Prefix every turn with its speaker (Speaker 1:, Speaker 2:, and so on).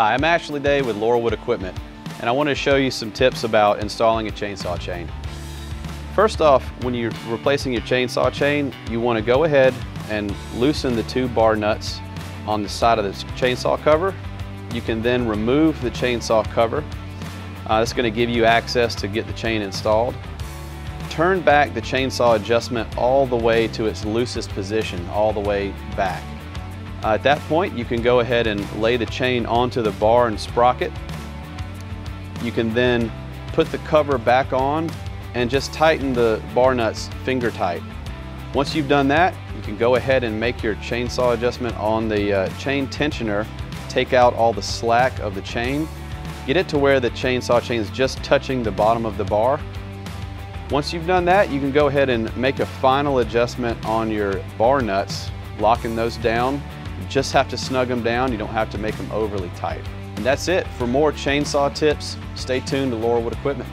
Speaker 1: Hi, I'm Ashley Day with Laurelwood Equipment, and I want to show you some tips about installing a chainsaw chain. First off, when you're replacing your chainsaw chain, you want to go ahead and loosen the two bar nuts on the side of the chainsaw cover. You can then remove the chainsaw cover. Uh, that's going to give you access to get the chain installed. Turn back the chainsaw adjustment all the way to its loosest position, all the way back. Uh, at that point, you can go ahead and lay the chain onto the bar and sprocket. You can then put the cover back on and just tighten the bar nuts finger tight. Once you've done that, you can go ahead and make your chainsaw adjustment on the uh, chain tensioner, take out all the slack of the chain, get it to where the chainsaw chain is just touching the bottom of the bar. Once you've done that, you can go ahead and make a final adjustment on your bar nuts, locking those down you just have to snug them down. You don't have to make them overly tight. And that's it. For more chainsaw tips, stay tuned to Laurelwood Equipment.